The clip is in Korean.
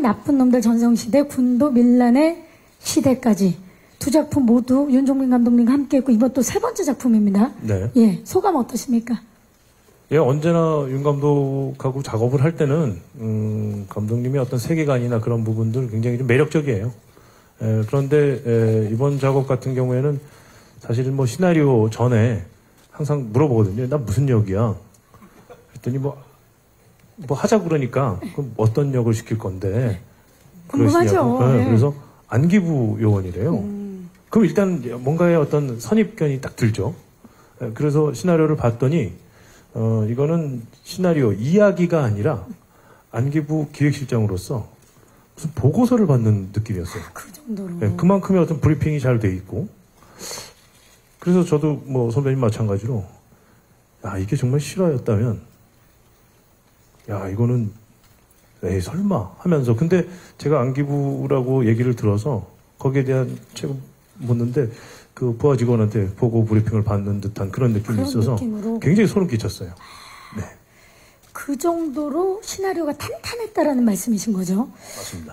나쁜 놈들 전성시대 군도 밀란의 시대까지 두 작품 모두 윤종민 감독님과 함께 했고 이번 또 세 번째 작품입니다. 네. 예, 소감 어떠십니까? 예, 언제나 윤 감독하고 작업을 할 때는 음, 감독님의 어떤 세계관이나 그런 부분들 굉장히 좀 매력적이에요. 에, 그런데 에, 이번 작업 같은 경우에는 사실은 뭐 시나리오 전에 항상 물어보거든요. 나 무슨 역이야? 그랬더니 뭐, 뭐 하자 그러니까 그럼 어떤 역을 시킬 건데 궁금하죠. 네, 예. 그래서 안기부 요원이래요. 음. 그럼 일단 뭔가의 어떤 선입견이 딱 들죠. 에, 그래서 시나리오를 봤더니 어, 이거는 시나리오 이야기가 아니라 안기부 기획실장으로서 무슨 보고서를 받는 느낌이었어요. 그 정도로. 예, 그만큼의 어떤 브리핑이 잘 돼 있고. 그래서 저도 뭐 선배님 마찬가지로 야 이게 정말 실화였다면 야 이거는 에이 설마 하면서 근데 제가 안기부라고 얘기를 들어서 거기에 대한 책을 묻는데 그 부하 직원한테 보고 브리핑을 받는 듯한 그런 느낌이 그런 있어서 느낌으로. 굉장히 소름 끼쳤어요. 네 그 정도로 시나리오가 탄탄했다라는 말씀이신 거죠? 맞습니다.